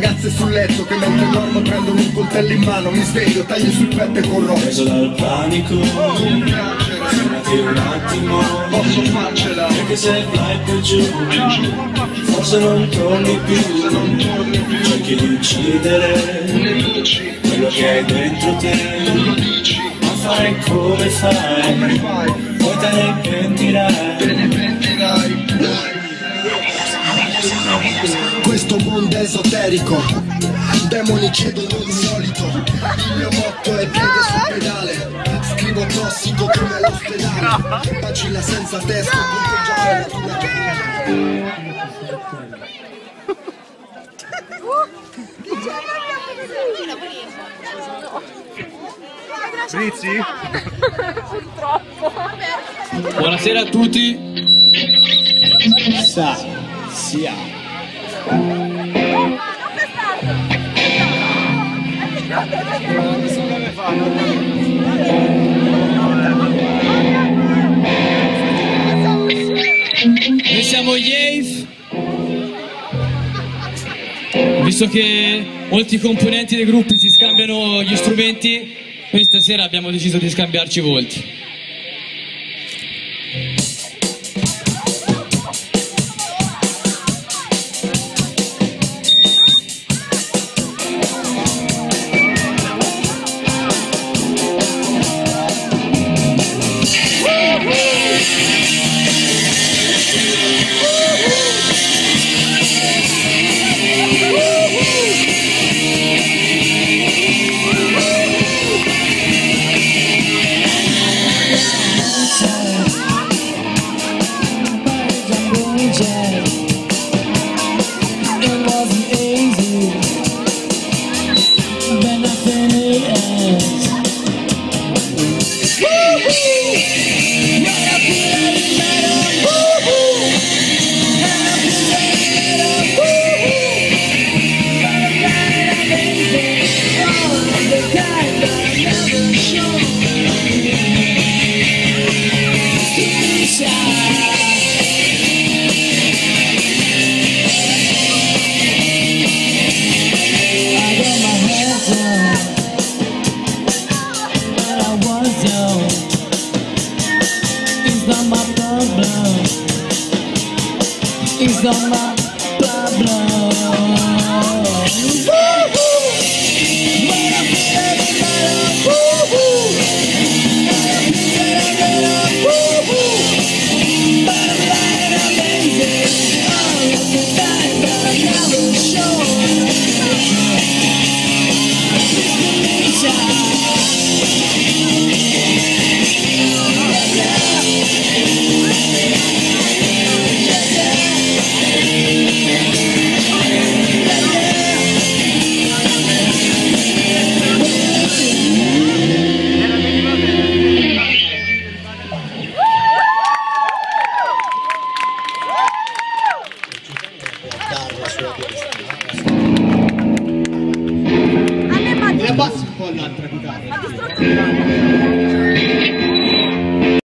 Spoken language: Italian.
ragazze sul letto che mentre dormo prendono un coltello in mano Mi sveglio, taglio sul petto e corro. Preso dal panico. Fermati un attimo. Posso farcela? Perché se vai più giù Forse non torni più. Cerchi di uccidere Quello che hai dentro te. Lo dici Ma fai come fai. Come fai? Poi te ne pentirai Te ne pentirai Questo mondo è esoterico. Demoni cedono di solito. Il mio motto è piede sul pedale. Scrivo tossico come all'ospedale Pagina senza testo punteggiare Rizzi? Buonasera a tutti. Sa, sia Noi siamo Yave. Visto che molti componenti dei gruppi si scambiano gli strumenti, noi stasera abbiamo deciso di scambiarci volti. sama bla bla Mi abbassi